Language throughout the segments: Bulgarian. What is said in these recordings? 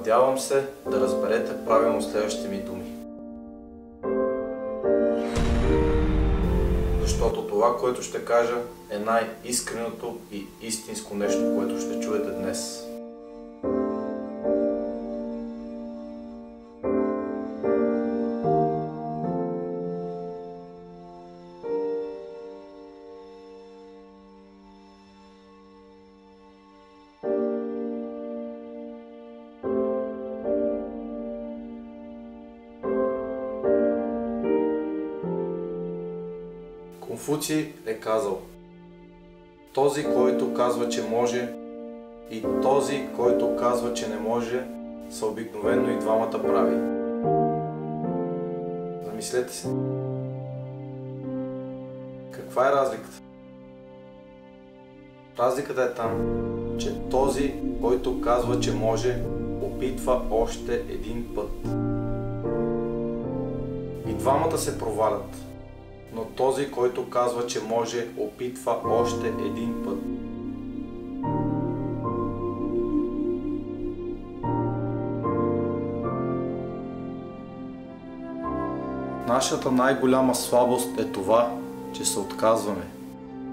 Надявам се да разберете правилно следващите ми думи. Защото това, което ще кажа, е най-искреното и истинско нещо, което ще чуете днес. Конфуций е казал Този, който казва, че може и този, който казва, че не може, са обикновено и двамата прави. Замислете се. Каква е разликата? Разликата е там, че този, който казва, че може, опитва още един път. И двамата се провалят но този, който казва, че може, опитва още един път. Нашата най-голяма слабост е това, че се отказваме.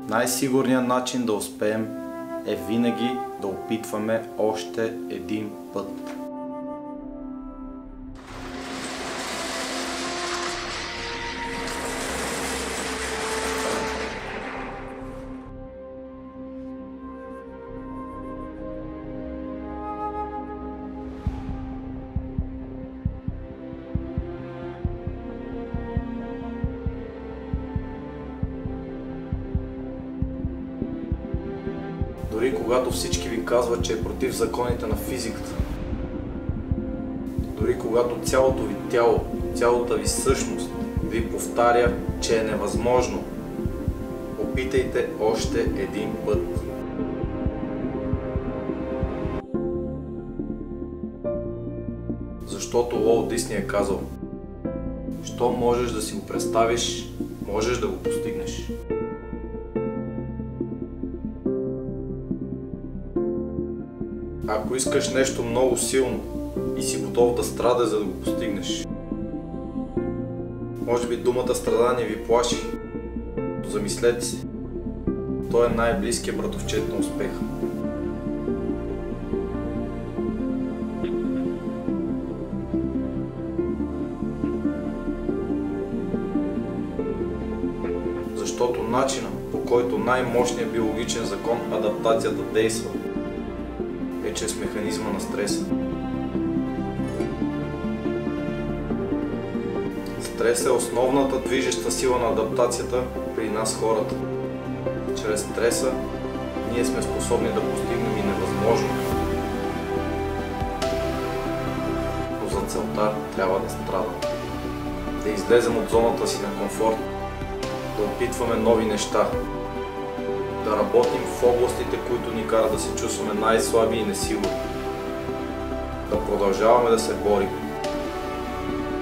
Най-сигурният начин да успеем е винаги да опитваме още един път. Дори когато всички ви казват, че е против законите на физиката. Дори когато цялото ви тяло, цялата ви същност ви повтаря, че е невъзможно. Опитайте още един път. Защото Лоу Дисни е казал, що можеш да си го представиш, можеш да го постигнеш. Ако искаш нещо много силно и си готов да страда, за да го постигнеш. Може би думата страдание ви плаши, замислете си. Той е най-близкият братовчет на успеха. Защото начина по който най-мощният биологичен закон адаптацията действа чрез механизма на стреса. Стрес е основната движеща сила на адаптацията при нас хората. Чрез стреса ние сме способни да постигнем и невъзможно. Но за целта трябва да страдам. Да излезем от зоната си на комфорт, да опитваме нови неща, да работим в областите, които ни карат да се чувстваме най-слаби и несигурни. Да продължаваме да се борим,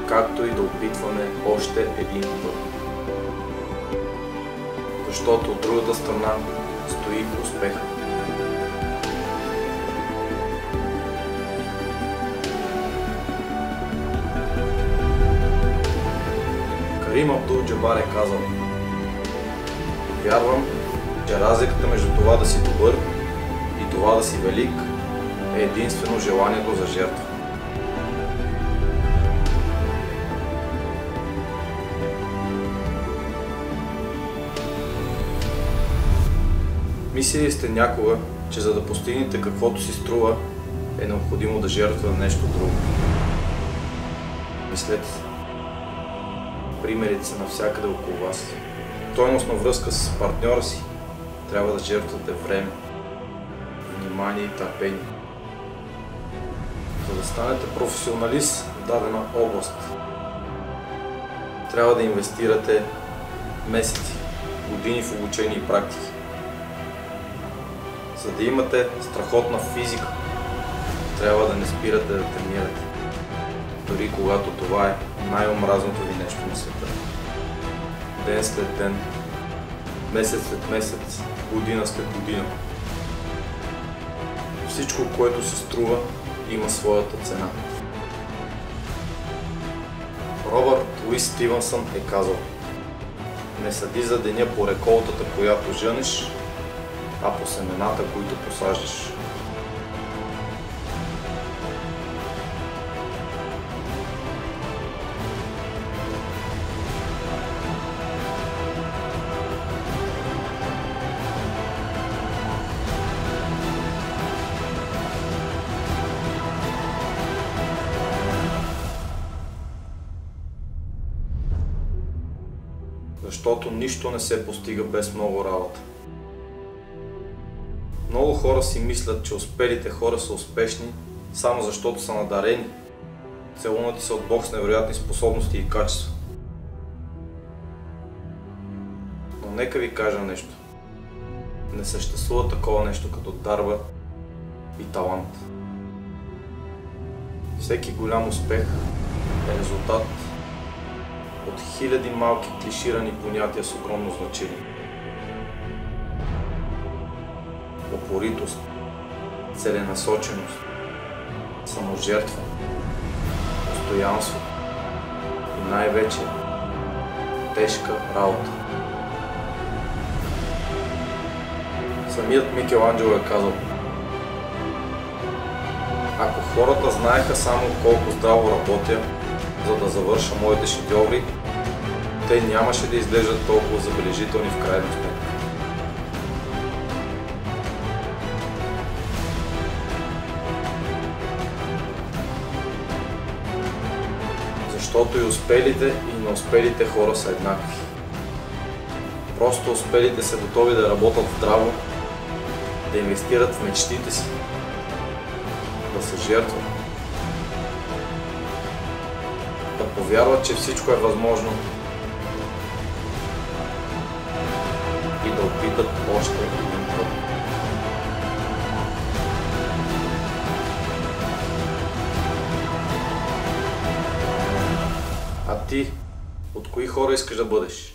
както и да опитваме още един път. Защото от другата страна стои успеха. Карим Абдул Джабар е казал Вярвам, че разликата между това да си добър и това да си велик е единствено желанието за жертва. Мислили сте някога, че за да постигнете каквото си струва, е необходимо да жертва нещо друго. Мислете се. Примерите са навсякъде около вас. Стойностна връзка с партньора си трябва да жертвате време, внимание и търпение. За да станете професионалист в дадена област, трябва да инвестирате месеци, години в обучение и практики. За да имате страхотна физика, трябва да не спирате да тренирате. Дори когато това е най-омразното ви нещо на света. Ден след ден, месец след месец, година след година. Всичко, което се струва, има своята цена. Робърт Луис Стивенсън е казал Не съди за деня по реколтата, която жънеш, а по семената, които посаждаш. Защото нищо не се постига без много работа. Много хора си мислят, че успелите хора са успешни, само защото са надарени. Целунати са от Бог с невероятни способности и качества. Но нека ви кажа нещо. Не съществува такова нещо като дарба и талант. Всеки голям успех е резултат от хиляди малки клиширани понятия с огромно значение. Опоритост, целенасоченост, саможертва, постоянство и най-вече тежка работа. Самият Микеланджело е казал Ако хората знаеха само колко здраво работя, за да завърша моите шедьоври, те нямаше да изглеждат толкова забележителни в крайна сметка. Защото и успелите и неуспелите хора са еднакви. Просто успелите са готови да работят здраво, да инвестират в мечтите си, да се жертват, да повярват, че всичко е възможно и да опитат още един път. А ти, от кои хора искаш да бъдеш?